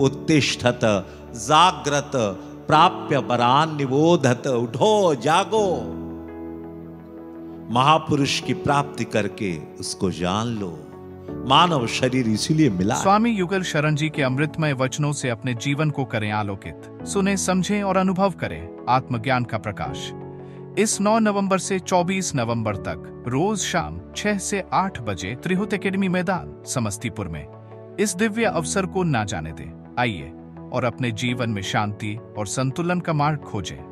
उत्तिष्ठत, जाग्रत, प्राप्य बरान निबोधत, उठो, जागो। महापुरुष की प्राप्ति करके उसको जान लो। मानव शरीर इसीलिए मिला। स्वामी युगल शरण जी के अमृतमय वचनों से अपने जीवन को करें आलोकित। सुने, समझें और अनुभव करें आत्मज्ञान का प्रकाश। इस 9 नवंबर से 24 नवंबर तक, रोज शाम 6 से 8 बजे त्रिहुत एकेडमी मैदान, समस्तीपुर में। इस दिव्य अवसर को ना जाने दें। आइए और अपने जीवन में शांति और संतुलन का मार्ग खोजें।